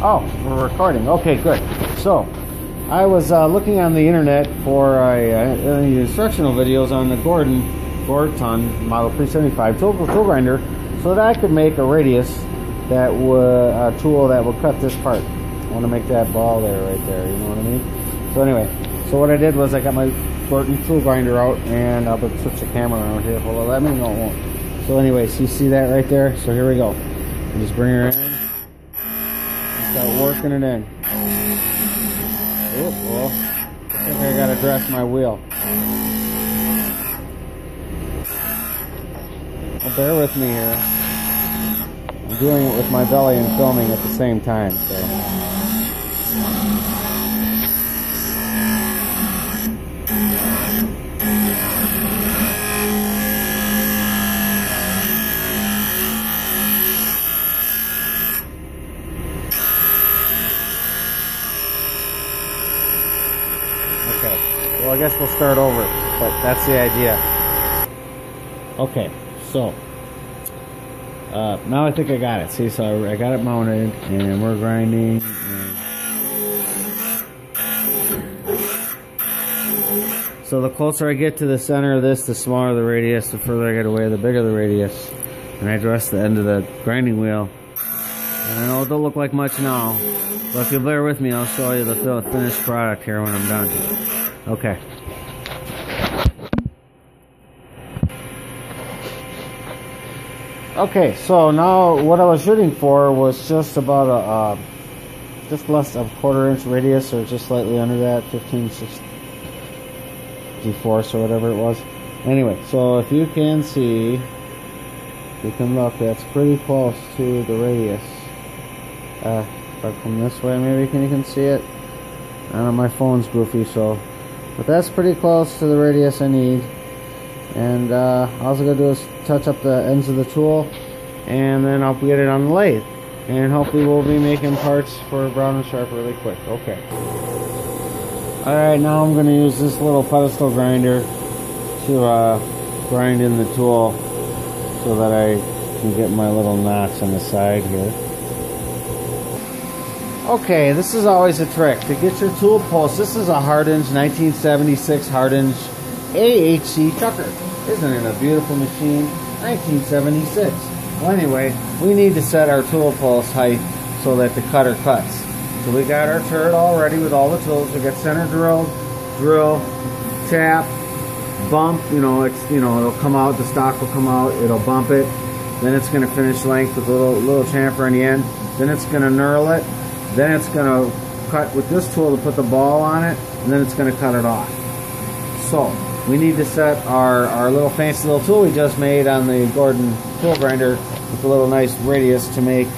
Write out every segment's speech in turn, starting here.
Oh, we're recording. Okay, good. So, I was uh, looking on the internet for a, uh, instructional videos on the Gordon Gorton Model 375 tool, tool grinder so that I could make a radius that would, a tool that would cut this part. I want to make that ball there, right there, you know what I mean? So anyway, so what I did was I got my Gorton tool grinder out and I'll switch the camera around here. Hold on, let me know won't. So anyways, you see that right there? So here we go. just bring her in start working it in. Oh, well, I think I gotta dress my wheel. Well, bear with me here. I'm doing it with my belly and filming at the same time, so. Well, start over, but that's the idea. Okay, so uh, now I think I got it. See, so I, I got it mounted, and we're grinding. So the closer I get to the center of this, the smaller the radius. The further I get away, the bigger the radius. And I dress the end of the grinding wheel. And I know it don't look like much now, but if you bear with me, I'll show you the finished product here when I'm done. Okay. Okay, so now what I was shooting for was just about a, uh, just less of a quarter inch radius or just slightly under that, 15 64 or whatever it was. Anyway, so if you can see, you can look, that's pretty close to the radius. Uh, but from this way, maybe can, you can see it. I know my phone's goofy, so but that's pretty close to the radius I need. And uh, all I'm gonna do is touch up the ends of the tool and then I'll get it on the lathe. And hopefully we'll be making parts for Brown and Sharpe really quick. Okay. Alright, now I'm gonna use this little pedestal grinder to uh, grind in the tool so that I can get my little knots on the side here. Okay, this is always a trick. To get your tool post, this is a Hardinge 1976 Hardinge AHC chucker. Isn't it a beautiful machine? 1976. Well, anyway, we need to set our tool post height so that the cutter cuts. So we got our turret all ready with all the tools. We got center drill, drill, tap, bump. You know, it's you know it'll come out. The stock will come out. It'll bump it. Then it's going to finish length with a little little chamfer on the end. Then it's going to knurl it then it's going to cut with this tool to put the ball on it, and then it's going to cut it off. So we need to set our, our little fancy little tool we just made on the Gordon tool grinder with a little nice radius to make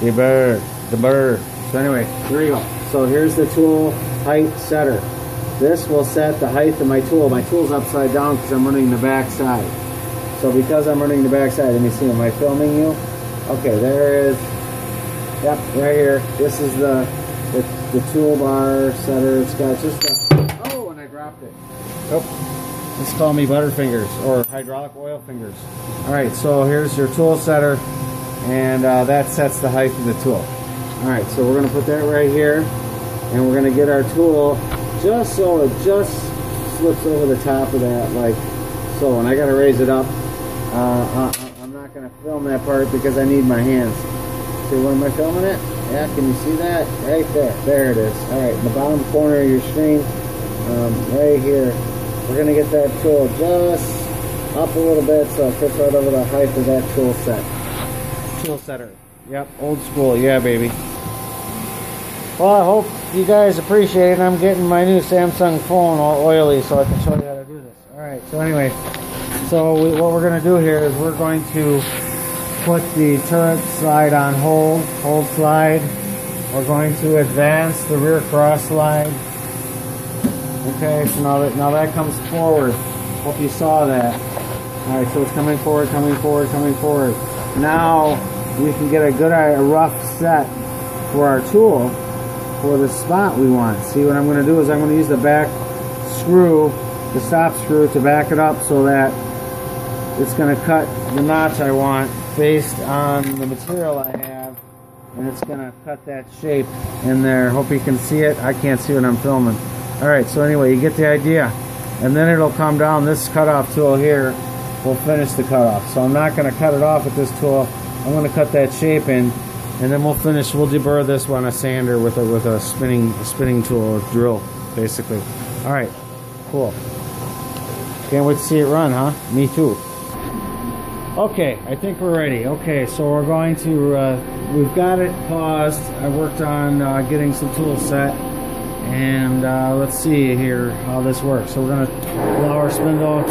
the burr, the burr. So anyway, here we go. So here's the tool height setter. This will set the height of my tool. My tool's upside down because I'm running the back side. So because I'm running the back side, let me see, am I filming you? Okay, there is Yep, right here. This is the the, the toolbar setter. It's got just a, oh, and I dropped it. Oh, just call me Butterfingers or hydraulic oil fingers. All right, so here's your tool setter, and uh, that sets the height of the tool. All right, so we're gonna put that right here, and we're gonna get our tool just so it just slips over the top of that, like so. And I gotta raise it up. Uh, uh I'm not gonna film that part because I need my hands. See, where am I filming it? Yeah, can you see that? Right there. There it is. All right, in the bottom corner of your screen, um, right here. We're going to get that tool just up a little bit so it fits right over the height of that tool set. Tool setter. Yep, old school. Yeah, baby. Well, I hope you guys appreciate it. I'm getting my new Samsung phone all oily so I can show you how to do this. All right, so anyway, so we, what we're going to do here is we're going to put the turret slide on hold, hold slide. We're going to advance the rear cross slide. Okay, so now that now that comes forward. Hope you saw that. Alright, so it's coming forward, coming forward, coming forward. Now we can get a good a rough set for our tool for the spot we want. See what I'm going to do is I'm going to use the back screw, the stop screw to back it up so that it's going to cut the notch I want based on the material I have and it's gonna cut that shape in there. Hope you can see it. I can't see what I'm filming. All right, so anyway, you get the idea. And then it'll come down, this cutoff tool here will finish the cutoff. So I'm not gonna cut it off with this tool. I'm gonna cut that shape in, and then we'll finish, we'll deburr this one a sander with a, with a spinning, spinning tool or drill, basically. All right, cool. Can't wait to see it run, huh? Me too. Okay, I think we're ready. Okay, so we're going to, uh, we've got it paused. I worked on uh, getting some tools set. And uh, let's see here how this works. So we're going to allow our spindle to,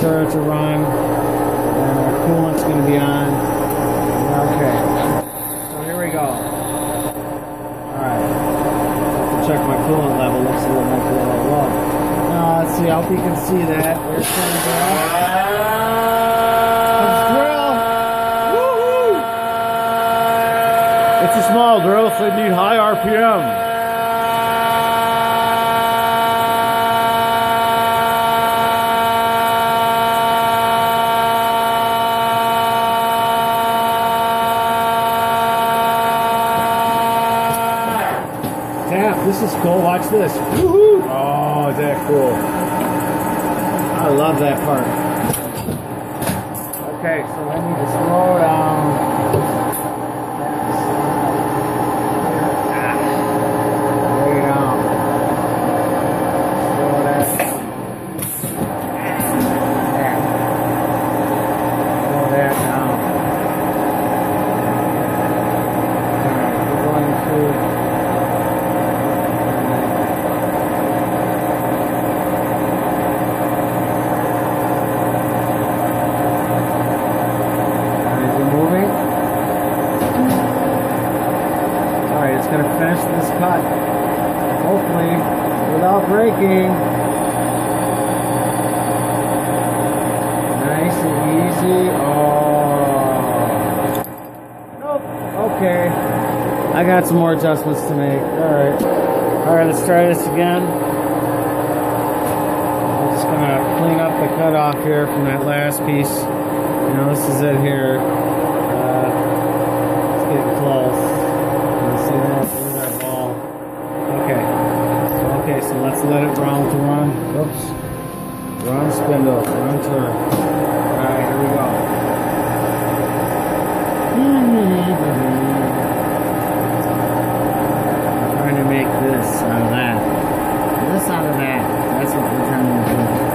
to, to run. And our coolant's going to be on. Okay, so here we go. Alright, check my coolant level. Looks a little, a little low. Now, let's see, I hope you can see that. There's some. It's a small drill, so you need high RPM. This is cool. Watch this. Woohoo! Oh, is that cool? I love that part. Okay, so I need to slow down. going to finish this cut, hopefully Nice and easy. Oh. Nope. Okay. I got some more adjustments to make. Alright. Alright, let's try this again. I'm just going to clean up the cutoff here from that last piece. You know, this is it here. Uh, it's getting close. Okay, so let's let it run to run. Oops. Run spindle, run turn. Alright, here we go. trying to make this out of that. This out of that. That's what we're trying to do.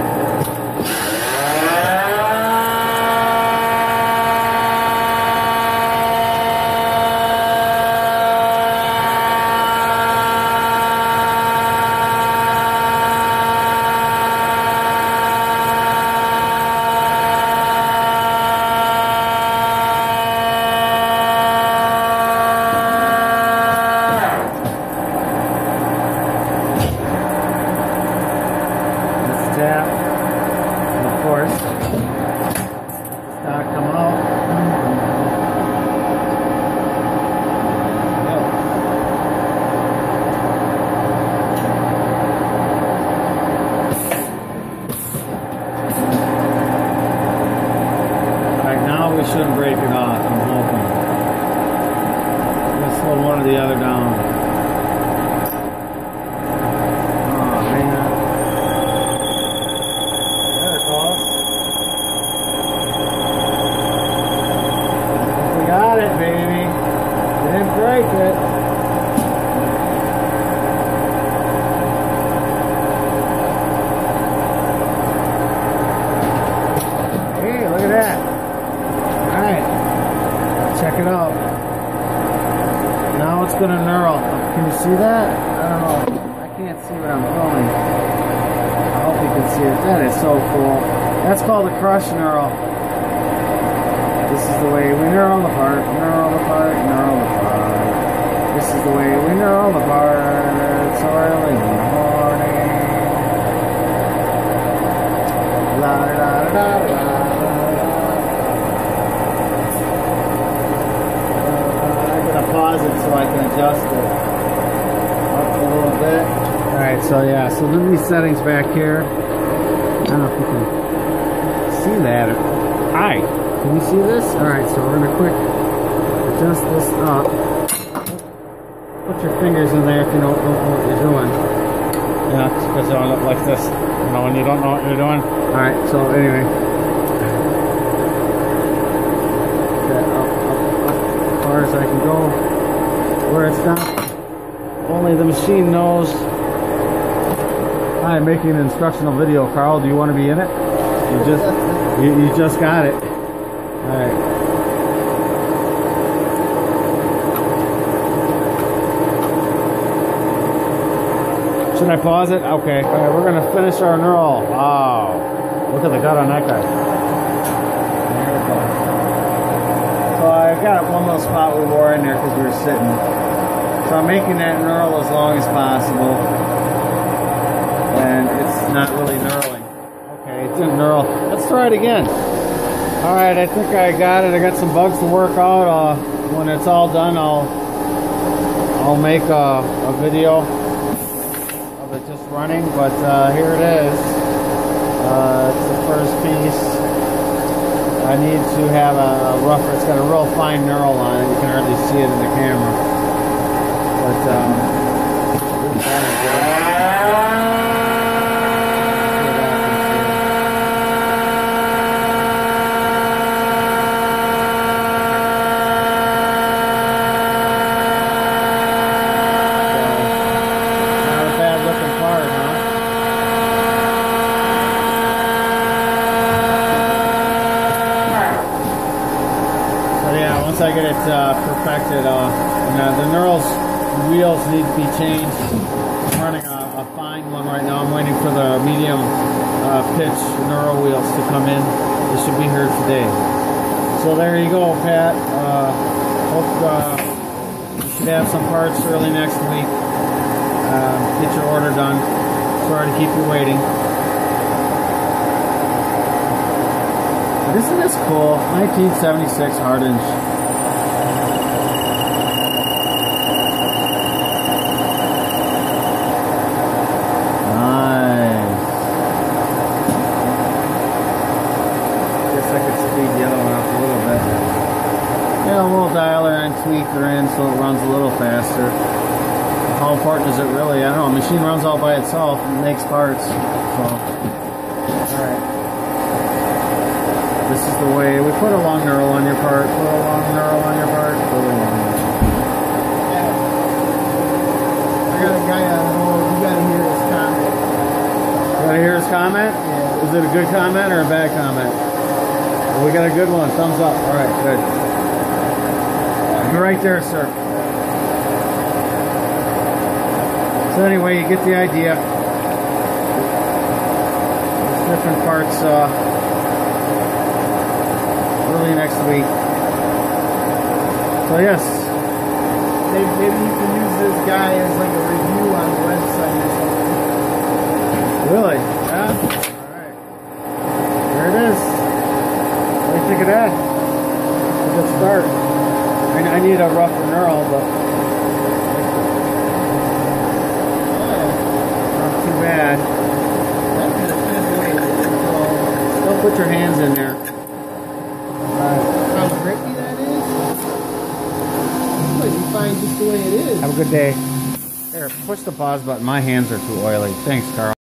Shouldn't break it off, I'm hoping. Let's slow one or the other down. See that? I don't know. I can't see what I'm filming. I hope you can see it. That is so cool. That's called a crush knurl. This is the way we knurl the part, knurl the part, knurl the part. This is the way we knurl the part. So early in the morning. La da da da da. pause it so I can adjust it up a little bit. Alright, so then these settings back here, I don't know if you can see that. Hi, can you see this? Alright, so we're going to quick adjust this up. Put your fingers in there if you don't know what you're doing. Yeah, because it'll look like this. You know, when you don't know what you're doing. Alright, so anyway. That up, up, up, as far as I can go. Where it's not. Only the machine knows. I'm making an instructional video, Carl. Do you want to be in it? You just you, you just got it. Alright. Should I pause it? Okay. All right, we're gonna finish our knurl. Wow. Look at the gut on that guy. So I got one little spot we wore in there because we were sitting. So I'm making that knurl as long as possible. Not really knurling. Okay, it didn't knurl. Let's try it again. All right, I think I got it. I got some bugs to work out. Uh, when it's all done, I'll I'll make a, a video of it just running. But uh, here it is. Uh, it's the first piece. I need to have a, a rougher. It's got a real fine knurl on it. You can hardly see it in the camera. But um, not a bad looking part, huh? So yeah, once I get it uh, perfected, uh, and, uh, the knurls wheels need to be changed. I'm running a, a fine one right now. I'm waiting for the medium uh, pitch knurl wheels to come in. They should be here today. So there you go, Pat. Uh, hope uh, you should have some parts early next week. Get your order done. Sorry to keep you waiting. Isn't this cool? 1976 Hardinge. Nice. Guess I could speed the other one up a little bit. Yeah, a little dialer and tweaker in so it runs a little faster. How important is it really? I don't know. A machine runs all by itself and makes parts. So, alright. This is the way we put a long knurl on your part, put a long knurl on your part, put a long I got a guy on hold. You gotta hear his comment. You wanna hear his comment? Yeah. Is it a good comment or a bad comment? Well, we got a good one. Thumbs up. All right, good. Right there, sir. So anyway, you get the idea. There's different parts uh, early next week. So yes, Maybe, maybe you can use this guy as like a review on the website or something. really, yeah. All right, there it is. What do you think of that? A good start. I, I need a rougher knurl, but not too bad. That's a good way to control Don't put your hands in there. how grippy that is. But you find just the way it is. Have a good day. There, push the pause button. My hands are too oily. Thanks, Carl.